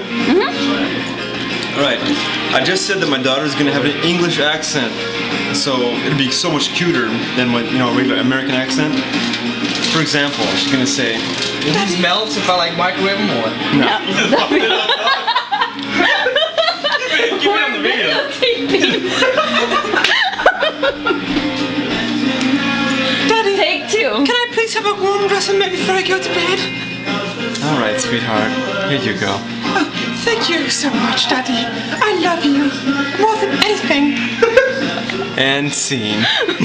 Mm-hmm. Alright, I just said that my daughter's gonna have an English accent. So it'd be so much cuter than what, you know, a regular American accent. For example, she's gonna say, Will these melt if I like microwave them or? no. Give me on the video. Daddy, Take two. can I please have a warm glass of milk before I go to bed? Alright, sweetheart, here you go. Thank you so much, Daddy. I love you more than anything. And scene.